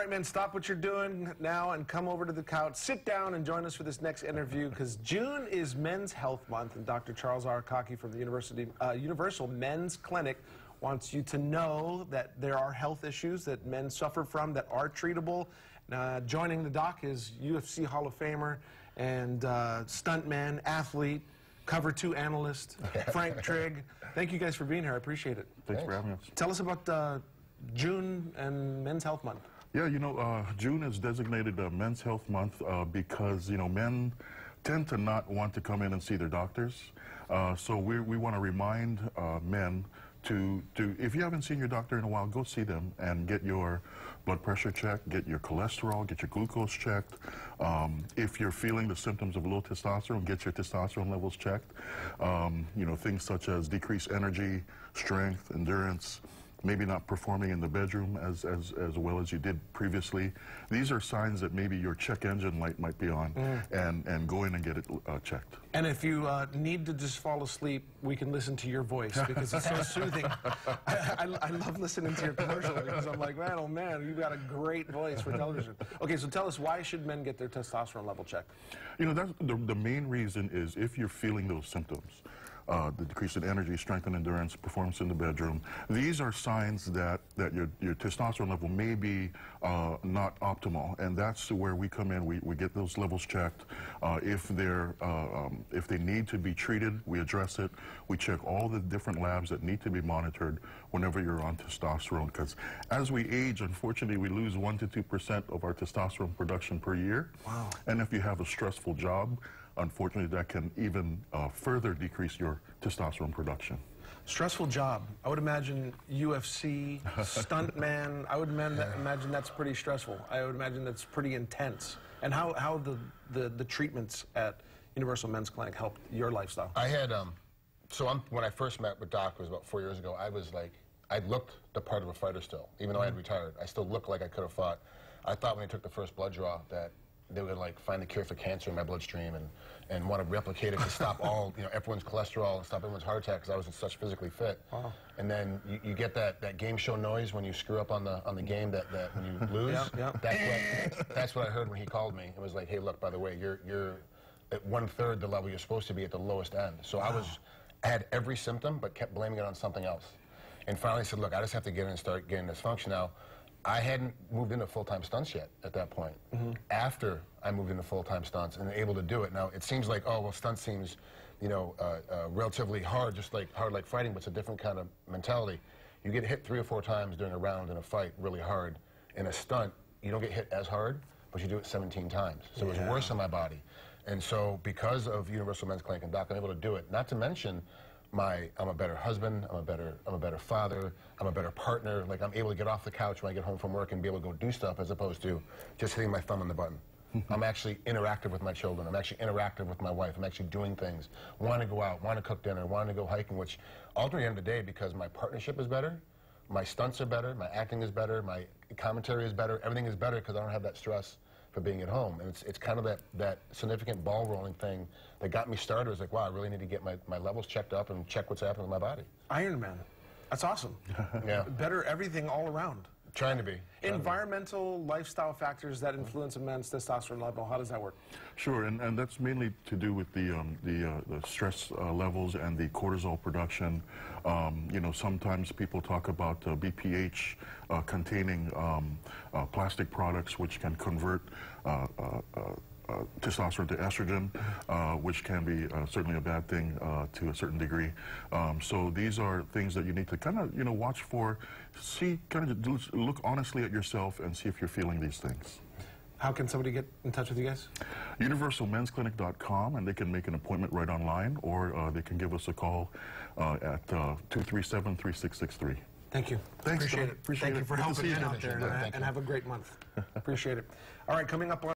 All right, man, stop what you're doing now and come over to the couch. Sit down and join us for this next interview because June is Men's Health Month, and Dr. Charles Arakaki from the University, uh, Universal Men's Clinic wants you to know that there are health issues that men suffer from that are treatable. Uh, joining the doc is UFC Hall of Famer and uh, stuntman, athlete, cover two analyst, Frank Trigg. Thank you guys for being here. I appreciate it. Thanks, Thanks. for having us. Tell us about uh, June and Men's Health Month. Yeah, you know, uh, June is designated uh, Men's Health Month uh, because, you know, men tend to not want to come in and see their doctors. Uh, so we, we want to remind uh, men to, to, if you haven't seen your doctor in a while, go see them and get your blood pressure checked, get your cholesterol, get your glucose checked. Um, if you're feeling the symptoms of low testosterone, get your testosterone levels checked. Um, you know, things such as decreased energy, strength, endurance, maybe not performing in the bedroom as, as, as well as you did previously. These are signs that maybe your check engine light might be on mm. and, and go in and get it uh, checked. And if you uh, need to just fall asleep, we can listen to your voice because it's so soothing. I, I, I, love listening to your commercial because I'm like, man, oh man, you've got a great voice for television. Okay, so tell us, why should men get their testosterone level checked? You know, that's the, the main reason is if you're feeling those symptoms uh, the decrease in energy, strength and endurance, performance in the bedroom. These are signs that, that your, your testosterone level may be uh, not optimal, and that's where we come in. We, we get those levels checked. Uh, if, they're, uh, um, if they need to be treated, we address it. We check all the different labs that need to be monitored whenever you're on testosterone, because as we age, unfortunately, we lose 1% to 2% of our testosterone production per year. Wow. And if you have a stressful job, unfortunately, that can even uh, further decrease your testosterone production. Stressful job. I would imagine UFC, stuntman. I would imagine that's pretty stressful. I would imagine that's pretty intense. And how, how the, the, the treatments at Universal Men's Clinic helped your lifestyle? I had, um, so I'm, when I first met with Doc, it was about four years ago, I was like, I looked the part of a fighter still. Even though I had mm-hmm. retired, I still looked like I could have fought. I thought when I took the first blood draw that they would like find the cure for cancer in my bloodstream and, and want to replicate it to stop all, you know, everyone's cholesterol and stop everyone's heart attack because I was such physically fit. Wow. And then you, you, get that, that game show noise when you screw up on the on the game that, that when you lose. yeah, yeah. That's what that's what I heard when he called me. It was like, hey, look, by the way, you're you're at one third the level you're supposed to be at the lowest end. So wow. I was I had every symptom but kept blaming it on something else. And finally said, look, I just have to get in and start getting this function now. I hadn't moved into full-time stunts yet at that point. Mm -hmm. After I moved into full-time stunts and able to do it. Now, it seems like, oh, well, stunts seems, you know, uh, uh, relatively hard, just like hard like fighting, but it's a different kind of mentality. You get hit three or four times during a round in a fight really hard. In a stunt, you don't get hit as hard, but you do it 17 times. So yeah. it was worse on my body. And so because of Universal Men's Clinic and Doc, I'm able to do it. Not to mention, my I'm a better husband, I'm a better I'm a better father, I'm a better partner. Like I'm able to get off the couch when I get home from work and be able to go do stuff as opposed to just hitting my thumb on the button. I'm actually interactive with my children. I'm actually interactive with my wife. I'm actually doing things. Want to go out, want to cook dinner, want to go hiking, which ultimately end of the day, because my partnership is better, my stunts are better, my acting is better, my commentary is better, everything is better because I don't have that stress for being at home. And it's, it's kind of that, that significant ball rolling thing that got me started. It was like, wow, I really need to get my, my levels checked up and check what's happening with my body. Iron Man. That's awesome. yeah. Better everything all around. Trying to be. Trying Environmental, to be. lifestyle factors that influence a man's testosterone level, how does that work? Sure, and, and that's mainly to do with the, um, the, uh, the, stress uh, levels and the cortisol production. Um, you know, sometimes people talk about uh, BPA uh, containing um, uh, plastic products which can convert uh, testosterone to estrogen, uh, which can be uh, certainly a bad thing uh, to a certain degree. Um, so these are things that you need to kind of, you know, watch for, see, kind of look honestly at yourself and see if you're feeling these things. How can somebody get in touch with you guys? UniversalMen'sClinic.com, and they can make an appointment right online, or uh, they can give us a call uh, at 237-3663. Thank you. Thanks, Appreciate it. Appreciate Thank it. you for helping out there, and, and have a great month. Appreciate it. All right, coming up on